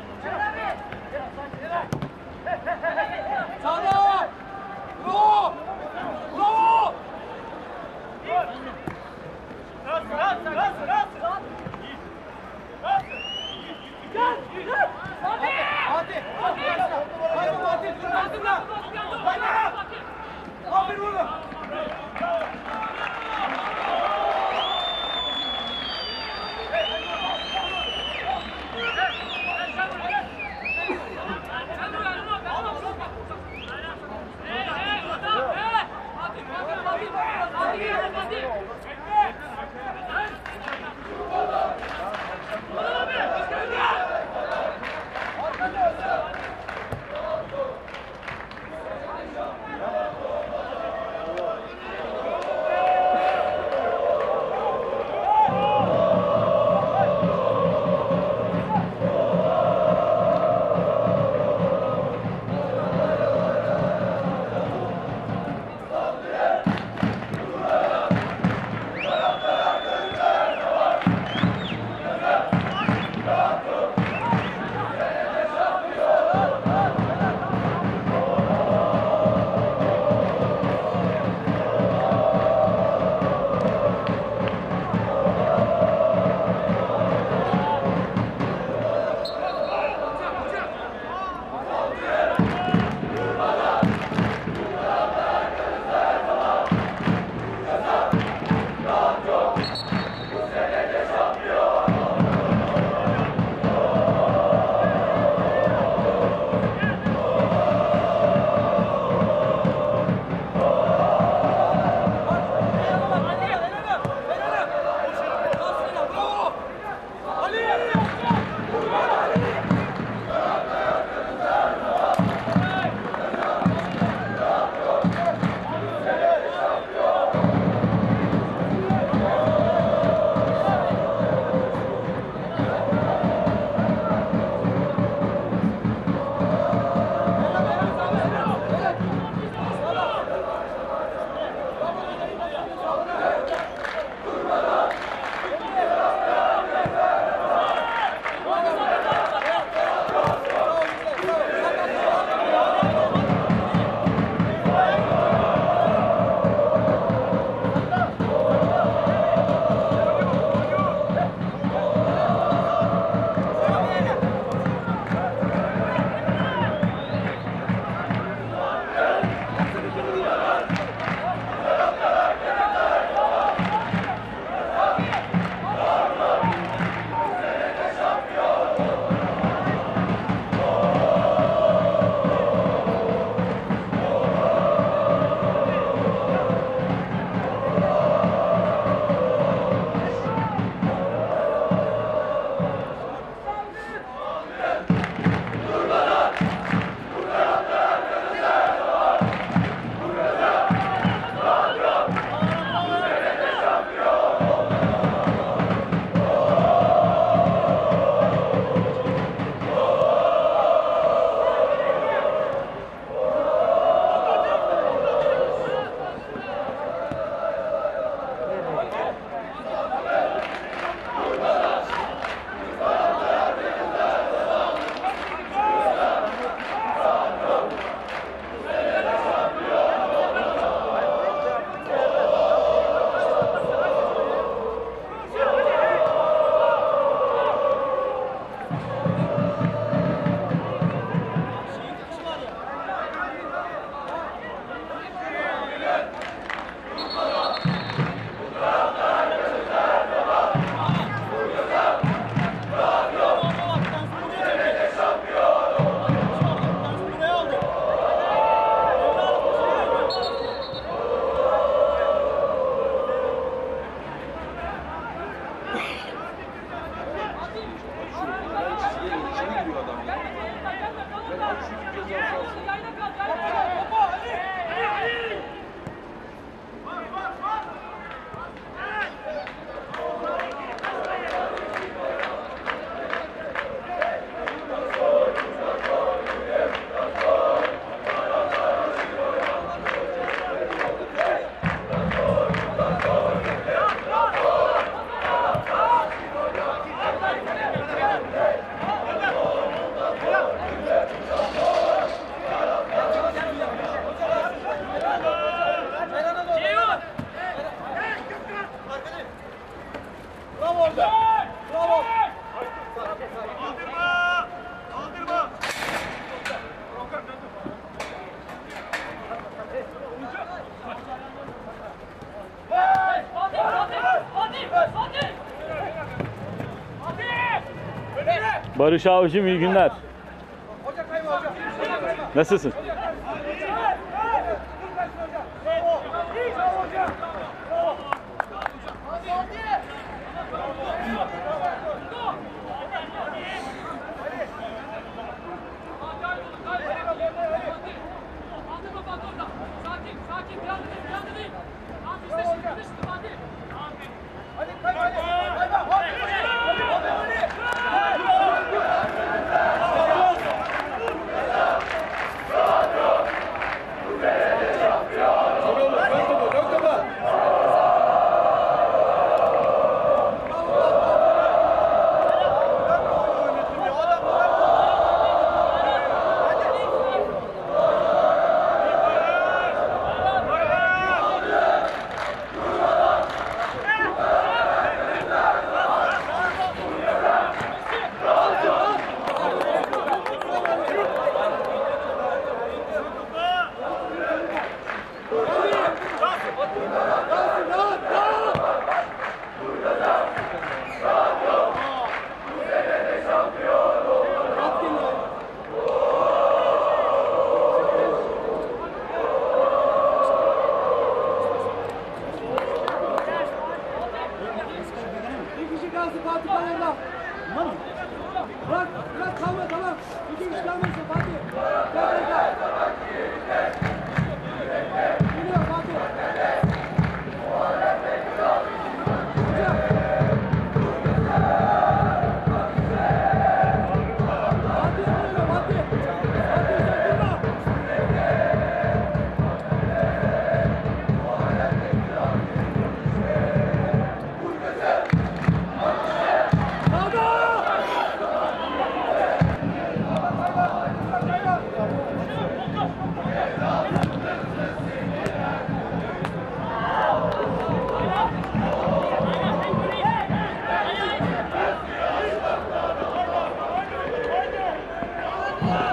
Yeah. Barış Avcım iyi günler. Nasılsın?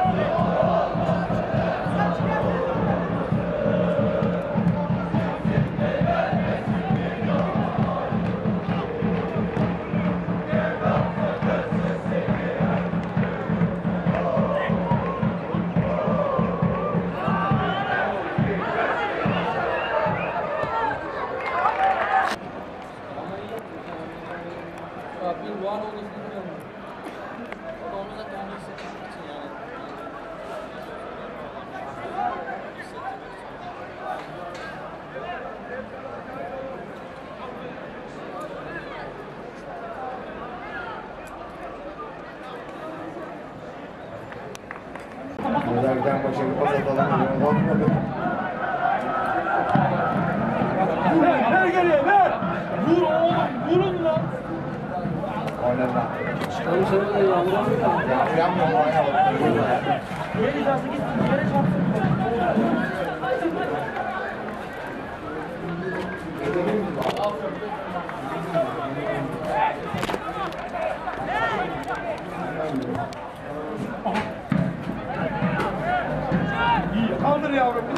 Yeah. Güzelden başarılı pas atalım. Olmadı. Ver geriye ver. Vur oğlum vurun lan. Oynarlar. Onu senin de yavrum. Ya uyanmıyor bu ayağa. İyi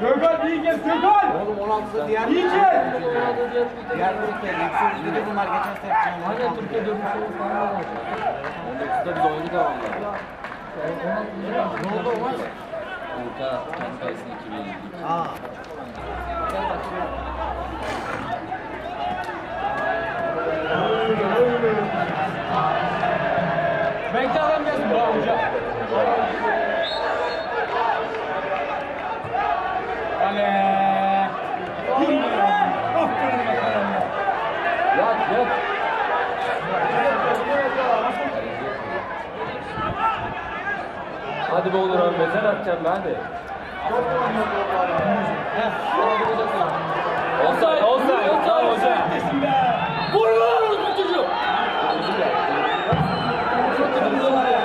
Gökhan iyi gel Gökhan. Oğlum 16'da diğer İyi gel. diğer grupta yüksek dedi bunlar geçen sefer. Hani Türkiye dönüşü falan var. 19'da biz oynadık ama. Ne oldu o maç? Orta kendi kalesine 2 yenildik. Aa. Bekle Hadi be Onur abi mezar atacağım be hadi. Olsay, olsay, olsay, olsay. Vurma lan çocuğu. Dokuzun var ya.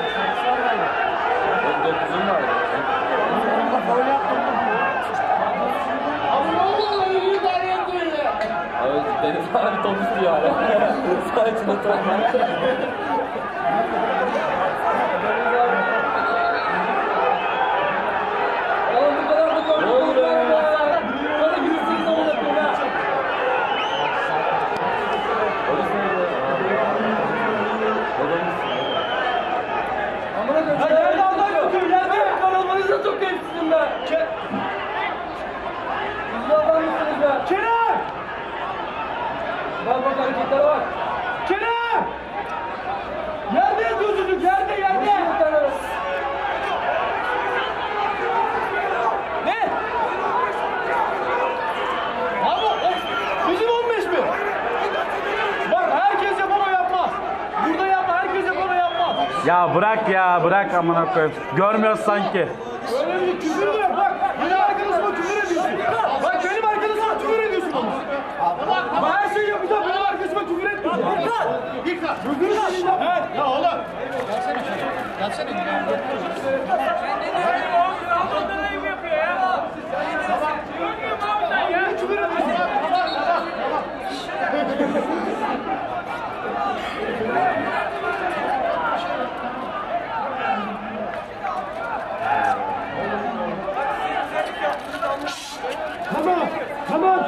Deniz abi top istiyor hala. Saçma top. Ya bırak ya bırak amına koyayım. Görmüyoruz sanki. Öyle bir küfür mü? Bak benim arkadaşıma küfür ediyorsun. Bak benim arkadaşıma küfür ediyorsun. Bak her şeyi yapacağım benim arkadaşıma küfür etmiyorsun. Yıkar. Yıkar. Yıkar. Ya oğlum. Gelsene. Gelsene. Gelsene.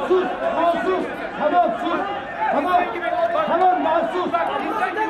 Mahsus, mahsus. Tamam, sus. Tamam, tamam, mahsus.